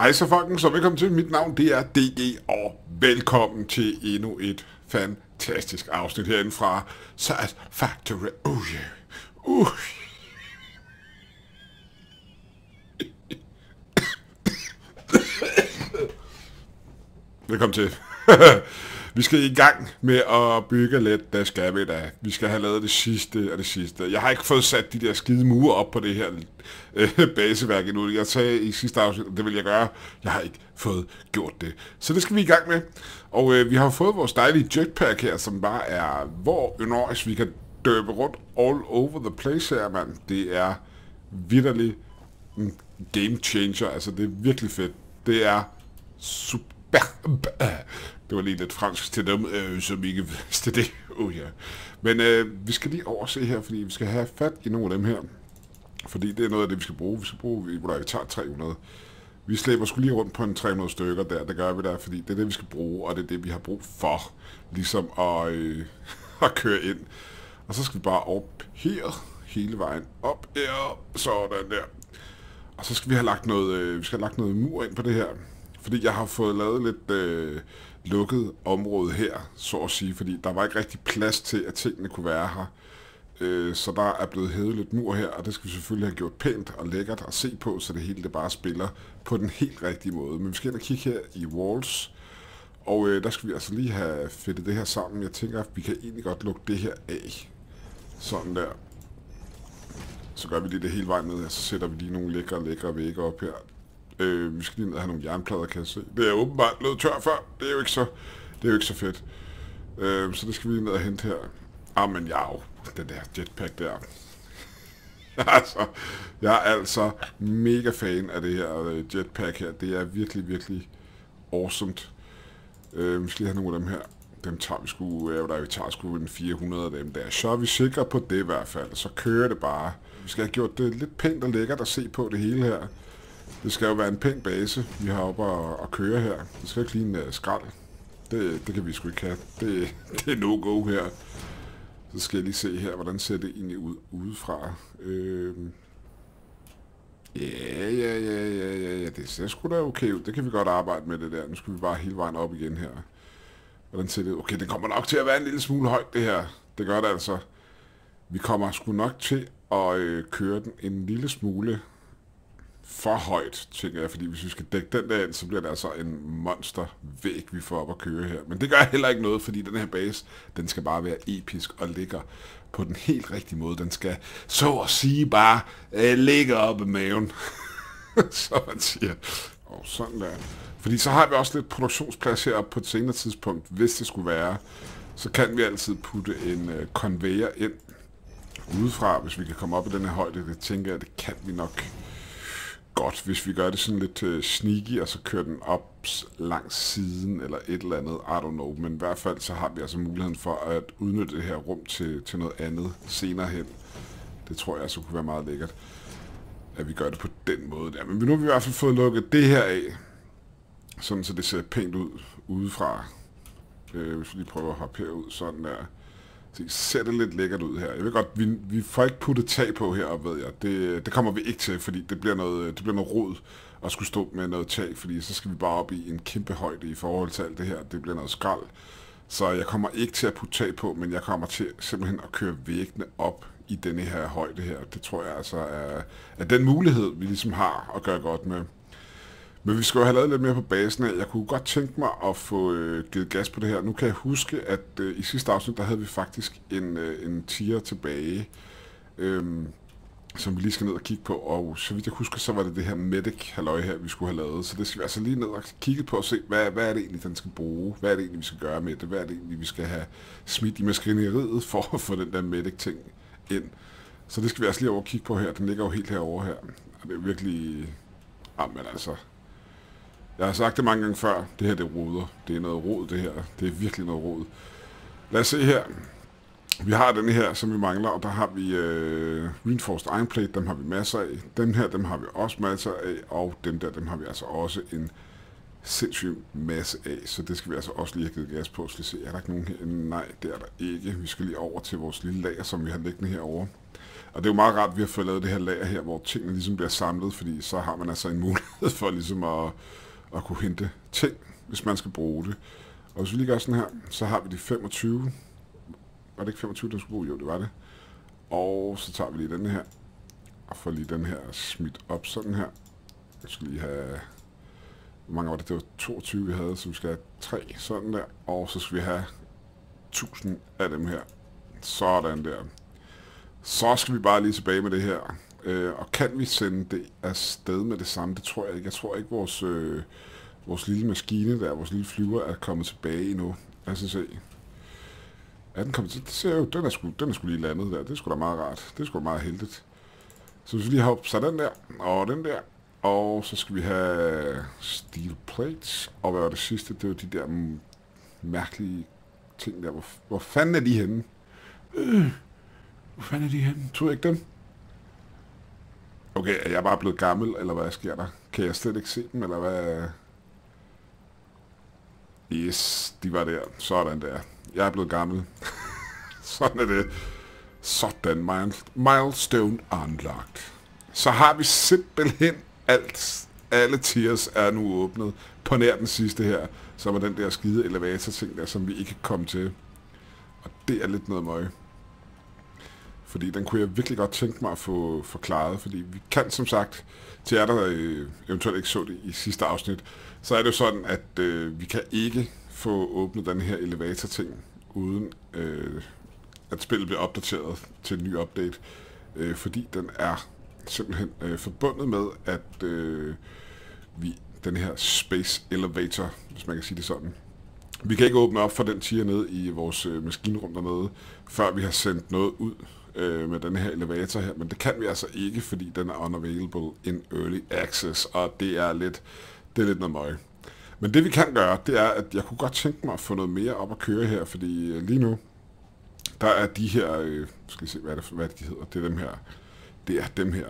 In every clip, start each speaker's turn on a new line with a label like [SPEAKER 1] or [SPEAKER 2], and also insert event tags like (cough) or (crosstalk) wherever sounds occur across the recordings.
[SPEAKER 1] Hej så folkens, og velkommen til. Mit navn det er DG, og velkommen til endnu et fantastisk afsnit herinde fra Sat Factory. Oh yeah. uh. Velkommen til. (laughs) vi skal i gang med at bygge lidt, der skal vi da. Vi skal have lavet det sidste og det sidste. Jeg har ikke fået sat de der skide mure op på det her øh, (laughs) baseværk endnu. Jeg sagde i sidste afsnit, det vil jeg gøre. Jeg har ikke fået gjort det. Så det skal vi i gang med. Og øh, vi har fået vores dejlige jetpack her, som bare er, hvor enormt vi kan døbe rundt all over the place her, mand. Det er vidderligt en game changer. Altså, det er virkelig fedt. Det er super det var lige lidt fransk til dem, øh, som ikke vidste det. Oh, ja. Men øh, vi skal lige overse her, fordi vi skal have fat i nogle af dem her. Fordi det er noget af det, vi skal bruge. Vi skal bruge, vi, vi tager 300. Vi slæber skulle lige rundt på en 300 stykker der. Det gør vi der, fordi det er det, vi skal bruge, og det er det, vi har brug for. Ligesom at, øh, (laughs) at køre ind. Og så skal vi bare op her, hele vejen op her, sådan der. Og så skal vi have lagt noget, øh, vi skal have lagt noget mur ind på det her. Fordi jeg har fået lavet lidt øh, lukket område her, så at sige, fordi der var ikke rigtig plads til, at tingene kunne være her. Øh, så der er blevet hævet lidt mur her, og det skal vi selvfølgelig have gjort pænt og lækkert at se på, så det hele det bare spiller på den helt rigtige måde. Men vi skal ind og kigge her i walls, og øh, der skal vi altså lige have fedtet det her sammen. Jeg tænker, at vi kan egentlig godt lukke det her af. Sådan der. Så gør vi lige det hele vejen ned her, så sætter vi lige nogle lækre, lækre vægge op her. Øh, vi skal lige ned og have nogle jernplader, kan jeg se. Det er åbenbart blevet tør før. Det er jo ikke så, det er jo ikke så fedt. Øh, så det skal vi lige ned og hente her. Ah, men ja, den der jetpack der. (laughs) altså, jeg er altså mega fan af det her øh, jetpack her. Det er virkelig, virkelig awesome. Øh, vi skal lige have nogle af dem her. Dem tager vi sgu, ja, der vi tager sgu en 400 af dem der. Så er vi sikre på det i hvert fald. Så kører det bare. Vi skal have gjort det lidt pænt og lækkert at se på det hele her. Det skal jo være en pæn base, vi har oppe at, at køre her. Det skal ikke ligne uh, skrald. Det, det kan vi sgu ikke have. Det, det er no-go her. Så skal jeg lige se her, hvordan ser det egentlig ud udefra. Øh, ja, ja, ja, ja, ja, ja, det ser sgu da okay ud. Det kan vi godt arbejde med det der. Nu skal vi bare hele vejen op igen her. Hvordan ser det ud? Okay, det kommer nok til at være en lille smule højt, det her. Det gør det altså. Vi kommer sgu nok til at øh, køre den en lille smule for højt, tænker jeg, fordi hvis vi skal dække den der ind, så bliver det altså en monstervæg, vi får op at køre her. Men det gør heller ikke noget, fordi den her base, den skal bare være episk og ligger på den helt rigtige måde. Den skal så at sige bare øh, ligge op i maven, (laughs) så man siger. Og sådan der. Fordi så har vi også lidt produktionsplads heroppe på et senere tidspunkt, hvis det skulle være. Så kan vi altid putte en øh, konvejer ind udefra, hvis vi kan komme op i den her højde. Det tænker jeg, det kan vi nok godt, hvis vi gør det sådan lidt uh, sneaky, og så kører den op langs siden, eller et eller andet, I don't know. Men i hvert fald, så har vi altså muligheden for at udnytte det her rum til, til noget andet senere hen. Det tror jeg altså kunne være meget lækkert, at vi gør det på den måde der. Men nu har vi i hvert fald fået lukket det her af, sådan så det ser pænt ud udefra. Uh, hvis vi lige prøver at hoppe herud, sådan der. Se, det ser det lidt lækkert ud her. Jeg ved godt, vi, vi får ikke puttet tag på her, ved jeg. Det, det kommer vi ikke til, fordi det bliver noget, det bliver noget rod at skulle stå med noget tag, fordi så skal vi bare op i en kæmpe højde i forhold til alt det her. Det bliver noget skrald. Så jeg kommer ikke til at putte tag på, men jeg kommer til simpelthen at køre væggene op i denne her højde her. Det tror jeg altså er, er den mulighed, vi ligesom har at gøre godt med. Men vi skal jo have lavet lidt mere på basen af. Jeg kunne godt tænke mig at få øh, givet gas på det her. Nu kan jeg huske, at øh, i sidste afsnit, der havde vi faktisk en, øh, en tier tilbage, øh, som vi lige skal ned og kigge på. Og så vidt jeg husker, så var det det her medic halløj her, vi skulle have lavet. Så det skal vi altså lige ned og kigge på og se, hvad, hvad er det egentlig, den skal bruge? Hvad er det egentlig, vi skal gøre med det? Hvad er det egentlig, vi skal have smidt i maskineriet for at få den der medic-ting ind? Så det skal vi altså lige over kigge på her. Den ligger jo helt herovre her. Og det er virkelig... Jamen altså, jeg har sagt det mange gange før. Det her, det roder. Det er noget rod, det her. Det er virkelig noget rod. Lad os se her. Vi har den her, som vi mangler, og der har vi øh, Reinforced Iron Plate, dem har vi masser af. Den her, dem har vi også masser af, og dem der, dem har vi altså også en sindssyg masse af, så det skal vi altså også lige have givet gas på. Skal se, er der ikke nogen her? Nej, det er der ikke. Vi skal lige over til vores lille lager, som vi har liggende herovre. Og det er jo meget rart, at vi har fået lavet det her lager her, hvor tingene ligesom bliver samlet, fordi så har man altså en mulighed (laughs) for ligesom at, at kunne hente ting, hvis man skal bruge det. Og hvis vi lige gør sådan her, så har vi de 25. Var det ikke 25, der skulle bruge? Jo, det var det. Og så tager vi lige den her, og får lige den her smidt op sådan her. Jeg skal lige have... Hvor mange var det? Det var 22, vi havde, så vi skal have 3 sådan der. Og så skal vi have 1000 af dem her. Sådan der. Så skal vi bare lige tilbage med det her. Øh, og kan vi sende det afsted med det samme? Det tror jeg ikke. Jeg tror ikke, vores, øh, vores lille maskine der, vores lille flyver, er kommet tilbage endnu. Lad os se. Er den kommet til? Det ser jo, den er, sgu, den er sgu lige landet der. Det er sgu da meget rart. Det er sgu da meget heldigt. Så hvis vi lige har så den der, og den der, og så skal vi have steel plates, og hvad var det sidste? Det var de der mærkelige ting der. Hvor, hvor fanden er de henne? Øh, hvor fanden er de henne? Tror jeg ikke dem? Okay, er jeg bare blevet gammel, eller hvad sker der? Kan jeg slet ikke se dem, eller hvad? Yes, de var der. Sådan der. Jeg er blevet gammel. (laughs) Sådan er det. Sådan, milestone unlocked. Så har vi simpelthen alt. Alle tiers er nu åbnet. På nær den sidste her, som er den der skide elevator ting der, som vi ikke kan komme til. Og det er lidt noget møg. Fordi den kunne jeg virkelig godt tænke mig at få forklaret, fordi vi kan som sagt, til jer der øh, eventuelt ikke så det i sidste afsnit, så er det jo sådan, at øh, vi kan ikke få åbnet den her elevator-ting, uden øh, at spillet bliver opdateret til en ny update, øh, fordi den er simpelthen øh, forbundet med, at øh, vi den her Space Elevator, hvis man kan sige det sådan, vi kan ikke åbne op for den tier ned i vores øh, maskinrum dernede, før vi har sendt noget ud øh, med den her elevator her, men det kan vi altså ikke, fordi den er unavailable in early access, og det er lidt, det er lidt noget møg. Men det vi kan gøre, det er, at jeg kunne godt tænke mig at få noget mere op at køre her, fordi øh, lige nu, der er de her, øh, skal se, hvad er det, hvad det, de hedder? Det er dem her. Det er dem her.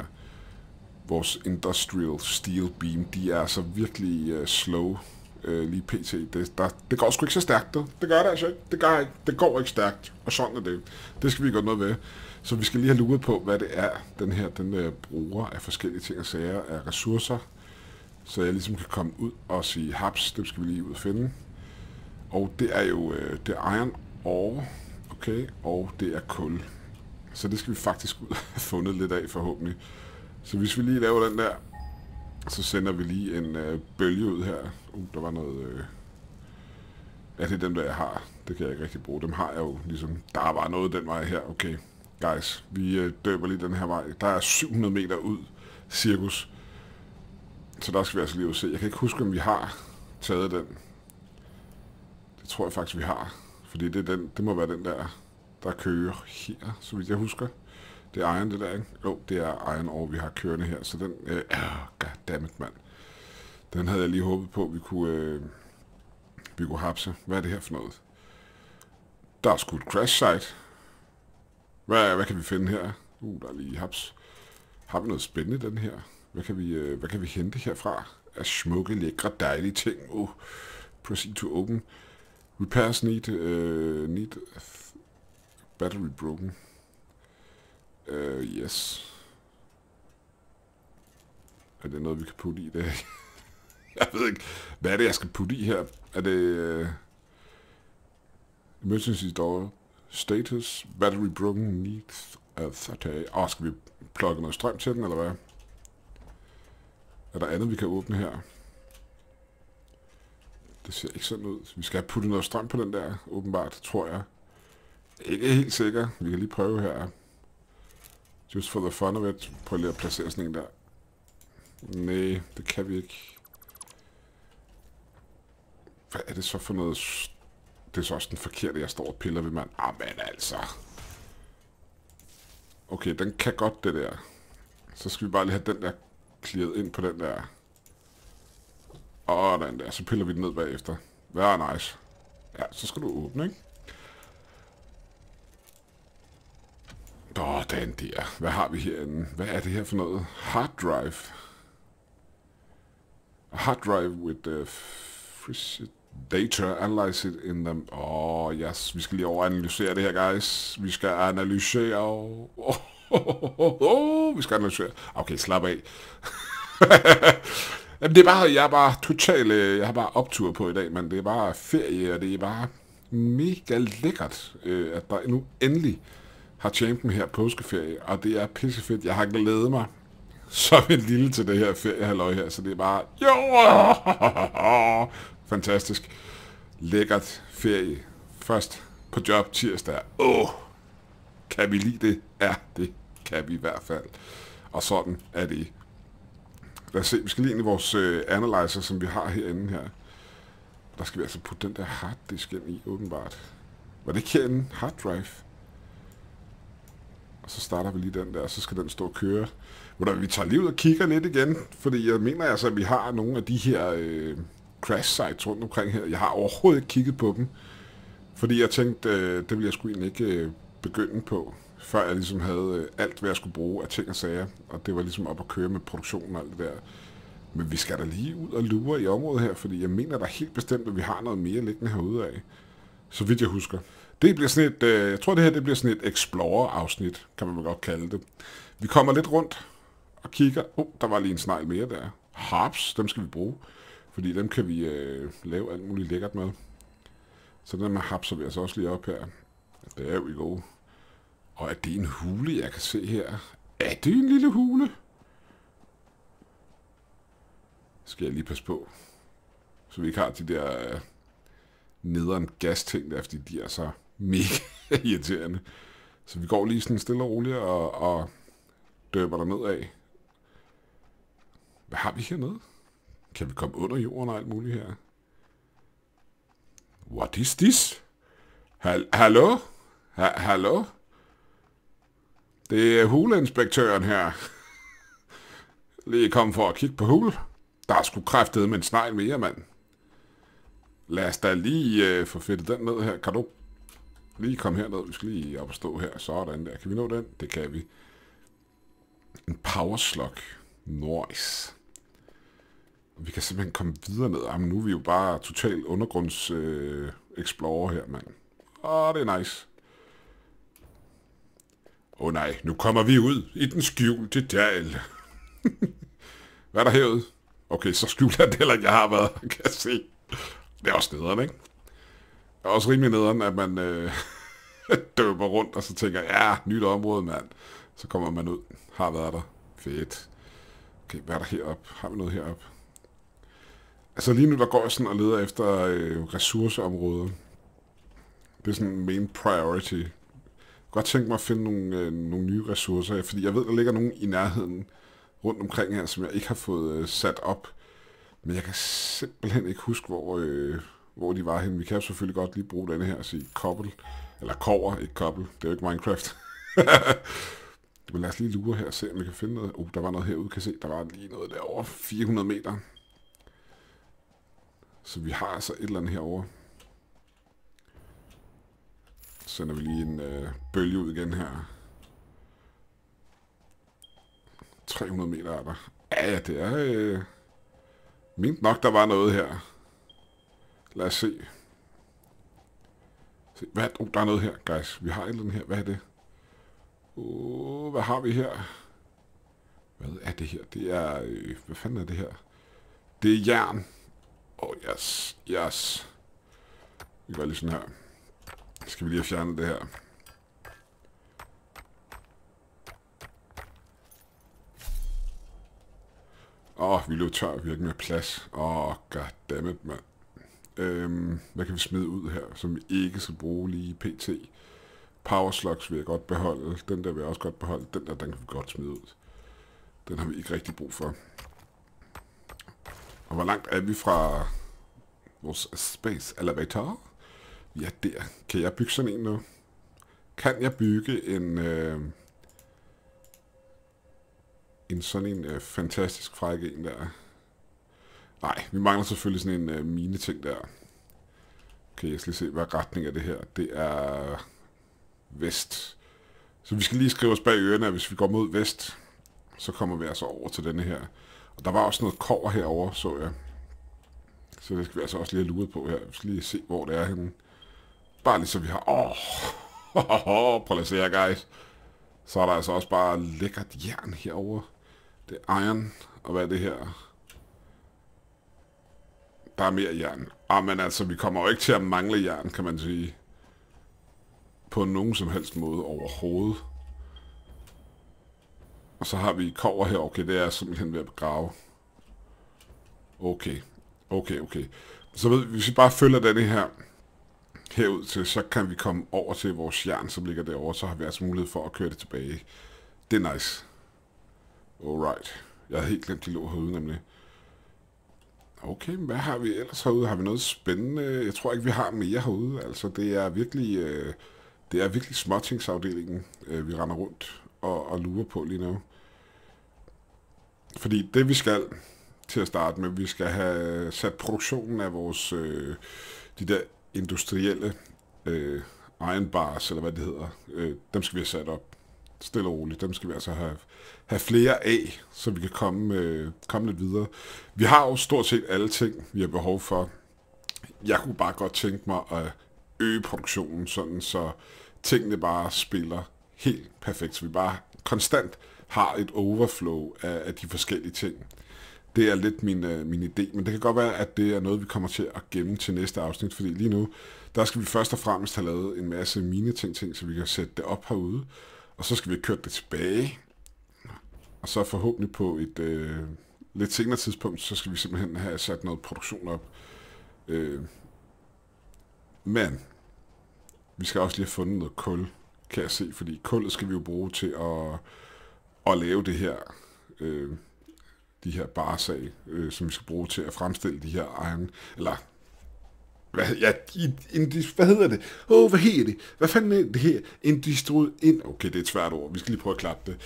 [SPEAKER 1] Vores Industrial Steel Beam, de er altså virkelig øh, slow øh, lige pt. Det, der, det går sgu ikke så stærkt, det. Det gør det altså ikke. Det, gør ikke. det går ikke stærkt, og sådan er det. Det skal vi gøre noget ved. Så vi skal lige have luret på, hvad det er, den her den øh, bruger af forskellige ting og sager af ressourcer, så jeg ligesom kan komme ud og sige, haps, det skal vi lige ud og finde. Og det er jo øh, det er iron ore, okay, og det er kul. Så det skal vi faktisk (laughs) ud have fundet lidt af forhåbentlig. Så hvis vi lige laver den der, så sender vi lige en øh, bølge ud her. Uh, der var noget... Øh... Ja, det er dem der, jeg har. Det kan jeg ikke rigtig bruge. Dem har jeg jo ligesom... Der var noget den vej her. Okay, guys, vi øh, døber lige den her vej. Der er 700 meter ud, cirkus. Så der skal vi altså lige ud se. Jeg kan ikke huske, om vi har taget den. Det tror jeg faktisk, vi har. Fordi det, er den, det må være den der, der kører her, så vidt jeg husker. Det er Iron, det der, ikke? Jo, det er Iron Ore, vi har kørende her. Så den, øh, ah, goddammit, mand. Den havde jeg lige håbet på, vi kunne, øh, vi kunne hapse. Hvad er det her for noget? Der er sgu et crash site. Hvad, hvad kan vi finde her? Uh, der er lige haps. Har vi noget spændende den her? Hvad kan vi, øh, hvad kan vi hente herfra? Af smukke, lækre, dejlige ting. Oh, proceed to open. Repairs need, uh, need battery broken. Uh, yes. Er det noget, vi kan putte i det? (laughs) jeg ved ikke. Hvad er det, jeg skal putte i her? Er det... Uh, emergency door status, battery broken, need altså, uh, 30. Åh, oh, skal vi plukke noget strøm til den, eller hvad? Er der andet, vi kan åbne her? Det ser ikke sådan ud. Vi skal have puttet noget strøm på den der, åbenbart, tror jeg. Ikke helt sikker. Vi kan lige prøve her. Just for the fun of it. Prøv lige at placere sådan en der. Nej, det kan vi ikke. Hvad er det så for noget... Det er så også den forkerte, jeg står og piller ved, mand. Ah, men altså. Okay, den kan godt det der. Så skal vi bare lige have den der clearet ind på den der. Og den der. Så piller vi den ned bagefter. Vær nice. Ja, så skal du åbne, ikke? Åh, den der. Hvad har vi herinde? Hvad er det her for noget? Hard drive. A hard drive with uh, the data, analyze it in them. Åh, oh, yes. Vi skal lige overanalysere det her, guys. Vi skal analysere... Oh, (laughs) vi skal analysere. Okay, slap af. (laughs) Jamen, det er bare, jeg er bare totalt, øh, jeg har bare optur på i dag, men det er bare ferie, og det er bare mega lækkert, øh, at der nu endelig har champion her påskeferie, og det er pissefedt. Jeg har glædet mig så en lille til det her feriehalløj her, så det er bare, jo, (laughs) fantastisk, lækkert ferie. Først på job tirsdag. Åh, kan vi lide det? Ja, det kan vi i hvert fald. Og sådan er det. Lad os se, vi skal lige ind i vores øh, analyzer, som vi har herinde her. Der skal vi altså putte den der harddisk ind i, åbenbart. Var det ikke herinde? Hard drive? Så starter vi lige den der, og så skal den stå og køre. Hvordan vi tager lige ud og kigger lidt igen, fordi jeg mener altså, at vi har nogle af de her øh, crash sites rundt omkring her. Jeg har overhovedet ikke kigget på dem, fordi jeg tænkte, øh, det ville jeg sgu egentlig ikke øh, begynde på, før jeg ligesom havde øh, alt, hvad jeg skulle bruge af ting og sager, og det var ligesom op at køre med produktionen og alt det der. Men vi skal da lige ud og lure i området her, fordi jeg mener da helt bestemt, at vi har noget mere liggende herude af. Så vidt jeg husker. Det bliver sådan et, øh, jeg tror det her det bliver sådan et Explorer-afsnit, kan man godt kalde det. Vi kommer lidt rundt og kigger. Oh, der var lige en snegl mere der. Harps, dem skal vi bruge, fordi dem kan vi øh, lave alt muligt lækkert med. Så den med harpser vi altså også lige op her. Der we go. Og er det en hule, jeg kan se her? Er det en lille hule? Skal jeg lige passe på. Så vi ikke har de der øh, nederen gas-ting der, fordi de er så mega (laughs) irriterende. Så vi går lige sådan stille og roligt og, og døber der ned af. Hvad har vi hernede? Kan vi komme under jorden og alt muligt her? What is this? Hal hallo? Ha hallo? Det er huleinspektøren her. (laughs) Lige kom for at kigge på hul. Der er sgu kræftet med en snegl mere, mand. Lad os da lige øh, få fedtet den ned her. Kan du lige komme herned? Vi skal lige op og stå her. Sådan der. Kan vi nå den? Det kan vi. En power slug. Og Vi kan simpelthen komme videre ned. Jamen, nu er vi jo bare total undergrunds øh, explorer her, mand. Åh, det er nice. Åh oh, nej, nu kommer vi ud i den skjulte dal. (laughs) Hvad er der herude? Okay, så skjuler jeg det eller jeg har været, kan jeg se. Det er også nederen, ikke? Er også rimelig nederen, at man øh, (laughs) døber rundt, og så tænker, ja, nyt område, mand. Så kommer man ud. Har været der. Fedt. Okay, hvad er der heroppe? Har vi noget heroppe? Altså lige nu, der går jeg sådan og leder efter øh, ressourceområder. Det er sådan main priority. Jeg godt tænke mig at finde nogle, øh, nogle nye ressourcer, fordi jeg ved, der ligger nogen i nærheden rundt omkring her, som jeg ikke har fået øh, sat op. Men jeg kan simpelthen ikke huske, hvor, øh, hvor de var henne. Vi kan selvfølgelig godt lige bruge denne her og sige kobbel. Eller kover, ikke kobbel. Det er jo ikke Minecraft. (laughs) Men lad os lige lure her og se, om vi kan finde noget. Oh, der var noget herude, kan se. Der var lige noget derovre. 400 meter. Så vi har altså et eller andet herovre. Så sender vi lige en øh, bølge ud igen her. 300 meter er der. Ja, ja, det er... Øh, mint nok, der var noget her. Lad os se. se hvad, oh, der er noget her, guys. Vi har et eller andet her. Hvad er det? Oh, hvad har vi her? Hvad er det her? Det er... Øh, hvad fanden er det her? Det er jern. Oh, yes. Yes. Vi gør lige sådan her. Skal vi lige have fjernet det her. Åh, oh, vi løb tør, vi har ikke mere plads. Åh, oh, goddammit, mand. Øhm, hvad kan vi smide ud her, som vi ikke skal bruge lige pt? Power slugs vil jeg godt beholde. Den der vil jeg også godt beholde. Den der, den kan vi godt smide ud. Den har vi ikke rigtig brug for. Og hvor langt er vi fra vores space elevator? Ja, der. Kan jeg bygge sådan en nu? Kan jeg bygge en... Øh, en sådan en øh, fantastisk frække en der? Nej, vi mangler selvfølgelig sådan en øh, mine ting der. Okay, jeg skal lige se, hvad retning er det her. Det er vest. Så vi skal lige skrive os bag ørerne, at hvis vi går mod vest, så kommer vi altså over til denne her. Og der var også noget kover herover, så jeg. Så det skal vi altså også lige have luret på her. Vi skal lige se, hvor det er henne. Bare lige så vi har... Åh! Oh. (laughs) Prøv at se her, guys. Så er der altså også bare lækkert jern herover. Det er iron, og hvad er det her? Der er mere jern. Ah, men altså, vi kommer jo ikke til at mangle jern, kan man sige. På nogen som helst måde overhovedet. Og så har vi kover her. Okay, det er simpelthen ved at begrave. Okay. Okay, okay. Så ved vi, hvis vi bare følger denne her herud til, så kan vi komme over til vores jern, som ligger derovre, så har vi altså mulighed for at køre det tilbage. Det er nice. Alright. Jeg havde helt glemt, de lå herude nemlig. Okay, hvad har vi ellers herude? Har vi noget spændende? Jeg tror ikke, vi har mere herude. Altså, det er virkelig, øh, det er virkelig småtingsafdelingen, øh, vi render rundt og, og lurer på lige nu. Fordi det vi skal til at starte med, vi skal have sat produktionen af vores, øh, de der industrielle øh, iron bars, eller hvad det hedder, øh, dem skal vi have sat op stille og roligt. Dem skal vi altså have, have flere af, så vi kan komme, øh, komme lidt videre. Vi har jo stort set alle ting, vi har behov for. Jeg kunne bare godt tænke mig at øge produktionen, sådan så tingene bare spiller helt perfekt, så vi bare konstant har et overflow af, af de forskellige ting. Det er lidt min, øh, min idé, men det kan godt være, at det er noget, vi kommer til at gemme til næste afsnit, fordi lige nu, der skal vi først og fremmest have lavet en masse mine ting, ting så vi kan sætte det op herude, og så skal vi køre det tilbage, og så forhåbentlig på et øh, lidt senere tidspunkt, så skal vi simpelthen have sat noget produktion op. Øh, men vi skal også lige have fundet noget kul, kan jeg se, fordi kullet skal vi jo bruge til at, at lave det her, øh, de her barsag, øh, som vi skal bruge til at fremstille de her egen, eller hvad, ja, indis, hvad hedder det? Åh, oh, hvad hedder det? Hvad fanden er det her? Indistru... Ind, okay, det er et svært ord. Vi skal lige prøve at klappe det.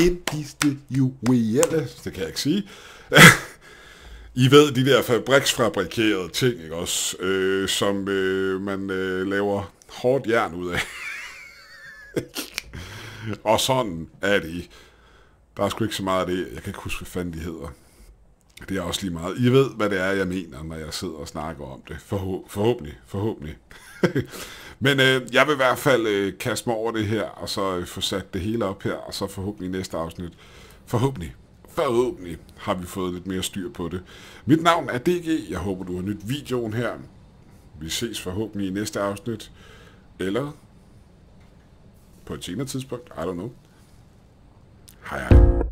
[SPEAKER 1] Industrielle, det kan jeg ikke sige. (laughs) I ved, de der fabriksfabrikerede ting, ikke også? Øh, som øh, man øh, laver hårdt jern ud af. (laughs) og sådan er det. Der er sgu ikke så meget af det. Jeg kan ikke huske, hvad fanden de hedder. Det er også lige meget. I ved, hvad det er, jeg mener, når jeg sidder og snakker om det. Forhå- forhåbentlig. Forhåbentlig. (laughs) Men øh, jeg vil i hvert fald øh, kaste mig over det her, og så øh, få sat det hele op her, og så forhåbentlig i næste afsnit. Forhåbentlig. Forhåbentlig har vi fået lidt mere styr på det. Mit navn er DG. Jeg håber, du har nyt videoen her. Vi ses forhåbentlig i næste afsnit. Eller på et senere tidspunkt. I don't know. Hej hej.